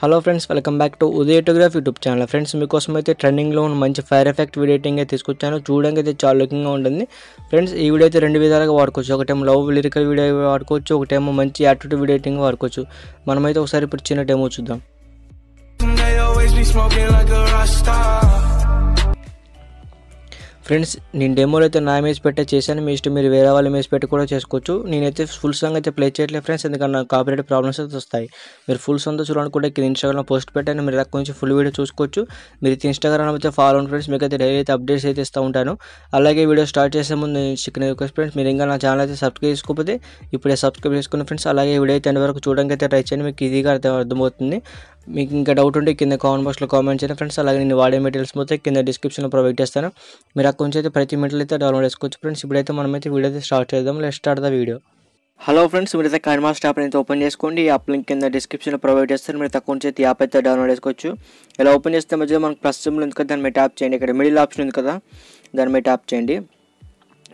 Hello friends welcome back to ఉదయటోగ్రాఫ్ YouTube channel friends మీకోసం అయితే ట్రెండింగ్లో ఉన్న మంచి ఫైర్ ఎఫెక్ట్ వీడియో అయితే తీసుకొచ్చాను. చూడడానికి అయితే చాలా లుకింగ్గా ఉంటుంది. ఫ్రెండ్స్ ఈ వీడియో అయితే రెండు విధాలుగా వాడుకోవచ్చు. ఒకటేమో లవ్ లిరికల్ వీడియో వాడుకోవచ్చు ఒకటేమో మంచి యాటిట్యూడ్ వీడియో ఎడిటింగ్ వాడుకోవచ్చు. మనమైతే ఒకసారి ఇప్పుడు చిన్న డెమో చూద్దాం. ఫ్రెండ్స్ నేను డెమోలో అయితే నా ఇమేజ్ పెట్టే చేశాను. మీ ఇష్టం మీరు వేరే వాళ్ళ ఇమేజ్ పెట్టి కూడా చేసుకోవచ్చు. నేనైతే ఫుల్ సాంగ్ అయితే ప్లే చేయట్లేదు ఫ్రెండ్స్ ఎందుకంటే నాకు కాపీరేట్ ప్రాబ్లమ్స్ అయితే వస్తాయి. మీరు ఫుల్ సాంగ్ చూడాలనుకుంటే కింద ఇన్స్టాగ్రామ్ పోస్ట్ పెట్టాను. మీరు అక్కడ నుంచి ఫుల్ వీడియో చూసుకోవచ్చు. మీరు అయితే ఇన్స్టాగ్రామ్ అయితే ఫాలో అవ్వండి ఫ్రెండ్స్ మీకు అయితే డైలీ అయితే అప్డేట్స్ అయితే ఇస్తూ ఉంటాను. అలాగే వీడియో స్టార్ట్ చేసే ముందు నేను చికెన్ రిక్వెస్ట్ ఫ్రెండ్స్ మీరు ఇంకా నా ఛానల్ అయితే సబ్స్క్రైబ్ చేసుకోకపోతే ఇప్పుడే సబ్స్క్రైబ్ చేసుకున్న ఫ్రెండ్స్ అలాగే వీడియో అయితే ఎండ్ వరకు చూడడానికి అయితే ట్రై చేయండి. మీకు ఈజీగా అర్థం అర్థమవుతుంది. మీకు ఇంకా డౌట్ ఉంటే కింద కామెంట్ బాక్స్లో కామెంట్ చేయండి. ఫ్రెండ్స్ అలాగే నేను వాడే మెటీరియల్స్ మొత్తం కింద డిస్క్రిప్షన్లో ప్రొవైడ్ చేస్తాను. మీరు అక్కడ నుంచి అయితే ప్రతి మెటీరియల్ అయితే డౌన్లోడ్ చేసుకోవచ్చు. ఫ్రెండ్స్ ఇప్పుడైతే మనమైతే వీడియో అయితే స్టార్ట్ చేద్దాం. Let start the video hello friends మీరైతే మాస్టర్ యాప్ అయితే ఓపెన్ చేసుకోండి. యాప్ లింక్ కింద డిస్క్రిప్షన్లో ప్రొవైడ్ చేస్తారు. మీరు తక్కువ నుంచి అయితే యాప్ అయితే డౌన్లోడ్ చేసుకోవచ్చు. ఇలా ఓపెన్ చేస్తే మధ్యలో మనకు ప్లస్ సింబల్ ఉంది కదా దాని మీద ట్యాప్ చేయండి. ఇక్కడ మిడిల్ ఆప్షన్ ఉంది కదా దాని మీద ట్యాప్ చేయండి.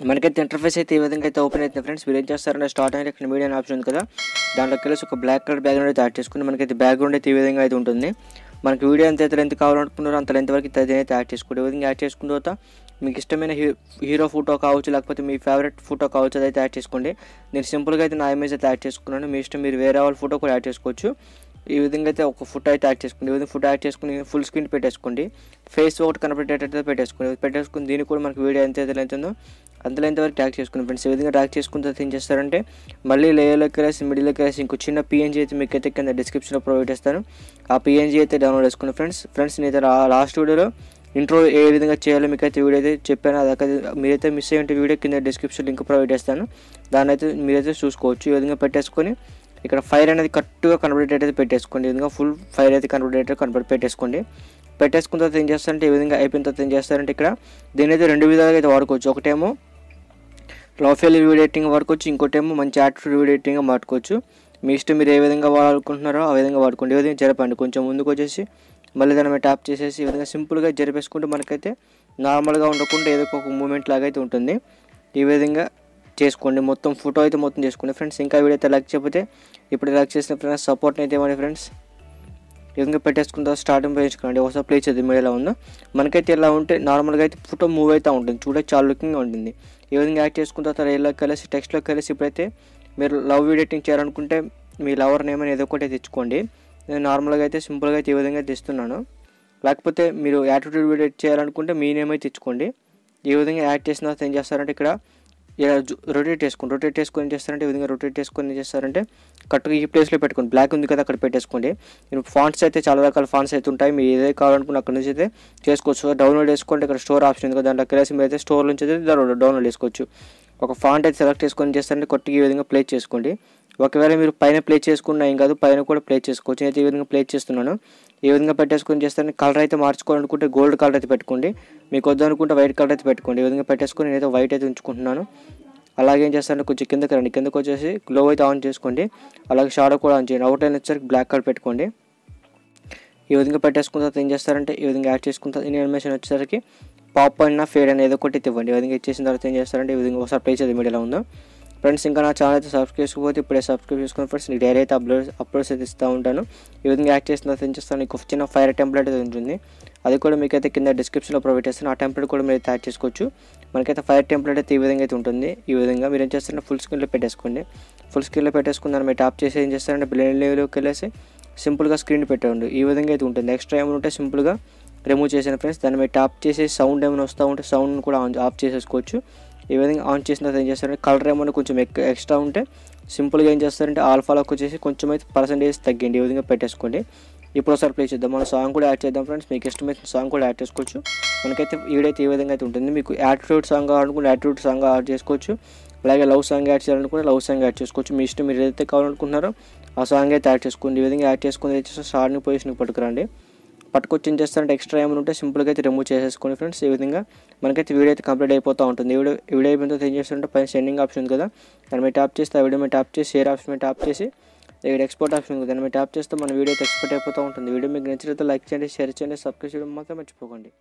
మనకైతే ఇంటర్ఫేస్ అయితే ఈ విధంగా అయితే ఓపెన్ అవుతుంది ఫ్రెండ్స్ మీరు ఏం చేస్తారంటే స్టార్ట్ అయితే ఇక్కడ మీడియా ఆప్షన్ ఉంది కదా. దాంట్లోకి వెళ్ళి ఒక బ్లాక్ కలర్ బ్యాక్గ్రౌండ్ అయితే యాడ్ చేసుకుని మనకైతే బ్యాక్గ్రౌండ్ అయితే ఈ విధంగా అయితే ఉంటుంది. మనకి వీడియో ఎంత అయితే లెంత్ కావాలనుకున్నారో అంత లెంత్ వరకు అయితే అయితే యాడ్ చేసుకోండి. ఈ విధంగా యాడ్ చేసుకున్న తర్వాత మీకు ఇష్టమైన హీరో ఫోటో కావచ్చు లేకపోతే మీ ఫేవరెట్ ఫోటో కావచ్చు అదైతే యాడ్ చేసుకోండి. నేను సింపుల్గా అయితే నా ఇమేజ్ అయితే యాడ్ చేసుకున్నాను. మీ ఇష్టం మీరు వేరే వాళ్ళ ఫోటో కూడా యాడ్ చేసుకోవచ్చు. ఈ విధంగా అయితే ఒక ఫుట్ అయితే యాడ్ చేసుకోండి ఈ విధంగా ఫుట్ యాడ్ చేసుకుని ఫుల్ స్క్రీన్ పెట్టేసుకోండి. ఫేస్ ఒకటి కనపడేటట్టు పెట్టేసుకోండి. పెట్టేసుకుని దీనికి కూడా మనకి వీడియో ఎంత అయితే ఉందో అందులో లెంత్ వరకు ట్యాక్ చేసుకుని ఫ్రెండ్స్. ఈ విధంగా ట్యాక్ చేసుకున్న తర్వాత ఏం చేస్తారంటే మళ్ళీ లేయర్లోకి వెళ్ళేసి మిడిల్లోకి వెళ్ళేసి ఇంకో చిన్న పిఎన్జీ అయితే మీకు అయితే కింద డిస్క్రిప్షన్లో ప్రొవైడ్ చేస్తాను. ఆ పిఎన్జీ అయితే డౌన్లోడ్ చేసుకుని ఫ్రెండ్స్. ఫ్రెండ్స్ నేను లాస్ట్ వీడియోలో ఇంట్రో ఏ విధంగా చేయాలో మీకు అయితే వీడియో అయితే చెప్పాను. అదైతే మీరైతే మిస్ అయ్యి వీడియో కింద డిస్క్రిప్షన్ లింక్ ప్రొవైడ్ చేస్తాను. దాన్ని అయితే మీరైతే చూసుకోవచ్చు. ఈ విధంగా పెట్టేసుకొని ఇక్కడ ఫైర్ అనేది కరెక్ట్గా కనబడేటట్టు పెట్టేసుకోండి. ఈ విధంగా ఫుల్ ఫైర్ అయితే కనబడేటట్టు కనబడి పెట్టేసుకోండి. పెట్టేసుకున్న తర్వాత ఏం చేస్తారంటే ఈ విధంగా అయిపోయిన తర్వాత ఏం చేస్తారంటే ఇక్కడ దీని అయితే రెండు విధాలుగా అయితే వాడుకోవచ్చు. ఒకటేమో లవ్ ఫెయిల్ వాడుకోవచ్చు. ఇంకోటేమో మంచి యాటిట్యూడ్ వీడియో వాడుకోవచ్చు. మీ ఇష్టం మీరు ఏ విధంగా వాడుకుంటున్నారో ఆ విధంగా వాడుకోండి. ఏ విధంగా జరపండి. కొంచెం ముందుకు వచ్చేసి మళ్ళీ దాని మీద ట్యాప్ చేసేసి ఈ విధంగా సింపుల్గా జరిపేసుకుంటే మనకైతే నార్మల్గా ఉండకుండా ఏదో ఒక మూమెంట్ లాగా అయితే ఉంటుంది. ఈ విధంగా చేసుకోండి. మొత్తం ఫోటో అయితే మొత్తం చేసుకోండి ఫ్రెండ్స్. ఇంకా వీడియో అయితే లైక్ చేయకపోతే ఇప్పుడు లైక్ చేసిన ఫ్రెండ్స్ సపోర్ట్ అయితే ఇవ్వండి ఫ్రెండ్స్. ఈ విధంగా పెట్టేసుకున్న తర్వాత స్టార్టింగ్ పెంచుకోండి ఒకసారి ప్లే చేద్దాం మీరు ఎలా ఉందో? మనకైతే ఎలా ఉంటే నార్మల్గా అయితే ఫోటో మూవ్ అయితే ఉంటుంది. చూడే చాలా లుకింగ్గా ఉంటుంది. ఈ విధంగా యాడ్ చేసుకున్న తర్వాత రైల్లోకి కలిసి టెక్స్ట్లోకి కలిసి ఇప్పుడైతే మీరు లవ్ ఎడిటింగ్ చేయాలనుకుంటే మీ లవర్ నేమ్ అని ఏదో ఒకటి తెచ్చుకోండి. నేను నార్మల్గా అయితే సింపుల్గా అయితే ఈ విధంగా తెస్తున్నాను. లేకపోతే మీరు యాటిట్యూడ్ వీడియో చేయాలనుకుంటే మీ నేమ్ అయితే తెచ్చుకోండి. ఈ విధంగా యాడ్ చేసిన తర్వాత ఏం చేస్తారంటే ఇక్కడ ఇలా రొటేట్ చేసుకోండి రొటేట్ చేసుకొని ఏం చేస్తారంటే ఈ విధంగా రొటేట్ చేసుకొని ఏం చేస్తారంటే కరెక్ట్గా ఈ ప్లేస్లో పెట్టుకోండి. బ్లాక్ ఉంది కదా అక్కడ పెట్టేసుకోండి. నేను ఫాంట్స్ అయితే చాలా రకాల ఫాంట్స్ అయితే ఉంటాయి. మీరు ఏదైతే కావాలనుకున్న అక్కడ నుంచి అయితే చేసుకోవచ్చు. డౌన్లోడ్ చేసుకోండి. ఇక్కడ స్టోర్ ఆప్షన్ ఉంది కదా దాంట్లో కలిసి మీరు అయితే స్టోర్ నుంచి అయితే డౌన్లోడ్ చేసుకోవచ్చు. ఒక ఫాంట్ అయితే సెలెక్ట్ చేసుకొని చేస్తారంటే కొట్టి ఈ విధంగా ప్లే చేసుకోండి. ఒకవేళ మీరు పైన ప్లే చేసుకున్నా ఏం కాదు పైన కూడా ప్లే చేసుకోవచ్చు. అయితే ఈ విధంగా ప్లే చేస్తున్నాను. ఈ విధంగా పెట్టేసుకొని చేస్తాను కలర్ అయితే మార్చుకోవాలనుకుంటే గోల్డ్ కలర్ అయితే పెట్టుకోండి. మీకు వద్దు అనుకుంటే వైట్ కలర్ అయితే పెట్టుకోండి. ఈ విధంగా పెట్టేసుకొని నేనైతే వైట్ అయితే ఉంచుకుంటున్నాను. అలాగే ఏం చేస్తానంటే కొంచెం కిందకి రండి. కిందకు వచ్చేసి గ్లో అయితే ఆన్ చేసుకోండి. అలాగే షాడో కూడా ఆన్ చేయండి. అవుట్ లైన్ వచ్చేసరికి బ్లాక్ కలర్ పెట్టుకోండి. ఈ విధంగా పెట్టేసుకున్న తర్వాత ఏం చేస్తారంటే ఈ విధంగా యాడ్ చేసుకున్న తర్వాత ఇన్ అనిమేషన్ వచ్చేసరికి పాప్ అయినా ఫేడ్ అయినా ఏదో ఒకటి ఇవ్వండి. ఈ విధంగా ఇచ్చేసిన తర్వాత ఏం చేస్తారంటే ఈ విధంగా ఒకసారి ప్లే చేద్దాం మీడియాలో ఉందో. ఫ్రెండ్స్ ఇంకా నా ఛానల్ అయితే సబ్స్క్రైబ్ చేసుకోకపోతే ఇప్పుడే సబ్స్క్రైబ్ చేసుకుని ఫ్రెండ్స్ నేను డైరీ అయితే అప్లోడ్ అప్లోడ్స్ అయితే ఇస్తూ ఉంటాను. ఈ విధంగా యాక్ట్ చేసిన తర్వాత ఏం చేస్తాను నీకు ఒక చిన్న ఫైర్ టెంప్లెట్ అయితే ఉంటుంది. అది కూడా మీకు అయితే కింద డిస్క్రిప్షన్లో ప్రొవైడ్ చేస్తాను. ఆ టెంప్లెట్ కూడా మీరు అయితే యాడ్ చేసుకోవచ్చు. మనకైతే ఫైర్ టెంప్లెట్ అయితే ఈ విధంగా అయితే ఉంటుంది. ఈ విధంగా మీరు ఏం చేస్తారంటే ఫుల్ స్క్రీన్లో పెట్టేసుకోండి. ఫుల్ స్క్రీన్లో పెట్టేసుకున్నాను మీరు టాప్ చేసి ఏం చేస్తారంటే బ్లెండ్ లెవెల్లోకి వెళ్ళేసి సింపుల్గా స్క్రీన్ పెట్టండి ఈ విధంగా అయితే ఉంటుంది. ఎక్స్ట్రా ఏమైనా ఉంటే సింపుల్గా రిమూవ్ చేసిన ఫ్రెండ్స్ దాన్ని మీరు టాప్ చేసి సౌండ్ ఏమైనా వస్తూ ఉంటే సౌండ్ కూడా ఆన్ ఆఫ్ చేసేసుకోవచ్చు. ఈ విధంగా ఆన్ చేసిన తర్వాత ఏం చేస్తారంటే కలర్ ఏమైనా కొంచెం ఎక్కువ ఎక్స్ట్రా ఉంటే సింపుల్గా ఏం చేస్తారంటే ఆల్ఫాలోకి వచ్చేసి కొంచెం అయితే పర్సంటేజ్ తగ్గిండి ఈ విధంగా పెట్టేసుకోండి. ఇప్పుడు ఒకసారి ప్లే చేద్దాం. మన సాంగ్ కూడా యాడ్ చేద్దాం ఫ్రెండ్స్ మీకు ఇష్టమైన సాంగ్ కూడా యాడ్ చేసుకోవచ్చు. మనకైతే ఈడైతే ఈ విధంగా అయితే ఉంటుంది. మీకు యాటిట్యూడ్ సాంగ్ కావాలనుకుంటే యాటిట్యూడ్ సాంగ్ యాడ్ చేసుకోవచ్చు. అలాగే లవ్ సాంగ్ యాడ్ చేయాలనుకుంటే లవ్ సాంగ్ యాడ్ చేసుకోవచ్చు. మీ ఇష్టం మీరు ఏదైతే కావాలనుకుంటున్నారో ఆ సాంగ్ అయితే యాడ్ చేసుకోండి. ఈ విధంగా యాడ్ చేసుకుని వచ్చేసి స్టార్టింగ్ పొజిషన్కి పట్టుకురండి. పట్టుకొచ్చి ఏం చేస్తారంటే ఎక్స్ట్రా ఏమైనా ఉంటే సింపుల్గా అయితే రిమూవ్ చేసేసుకోండి ఫ్రెండ్స్ ఈ విధంగా మనకైతే వీడియో అయితే కంప్లీట్ అయిపోతూ ఉంటుంది. వీడియో వీడియో అయిపోయిన తర్వాత ఏం చేస్తుంటే పైన సెండింగ్ ఆప్షన్ ఉంది కదా దాని మీద ట్యాప్ చేస్తే ఆ వీడియో మీద ట్యాప్ చేసి షేర్ ఆప్షన్ మీద ట్యాప్ చేసి ఇక్కడ ఎక్స్పోర్ట్ ఆప్షన్ ఉంది దాని మీద ట్యాప్ చేస్తే మన వీడియో అయితే ఎక్స్పోర్ట్ అయిపోతూ ఉంటుంది. వీడియో మీకు నచ్చినట్లయితే లైక్ చేయండి షేర్ చేయండి సబ్స్క్రైబ్ చేయడం మాత్రం మర్చిపోకండి.